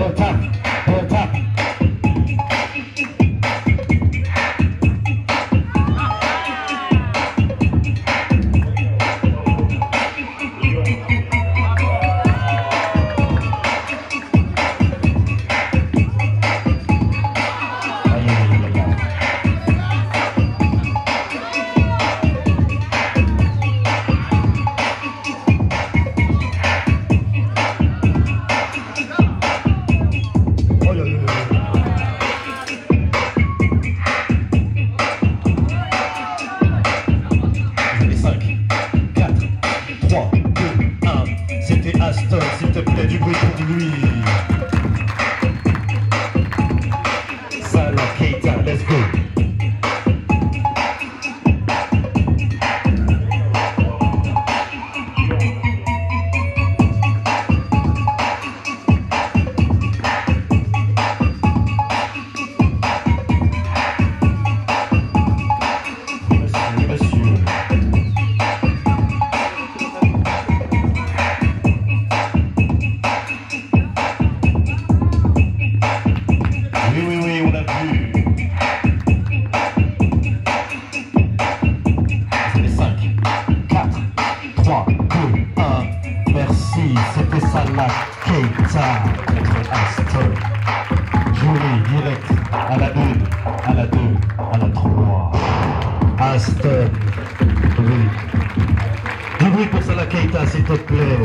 Hold time. Hold time. S'il te plaît, du bruit pour lui. Salman Keita contre Aston. Jolie, direct, à la 1, à la 2, à la 3. Aston, oui. Du pour Salah Keita, s'il te plaît.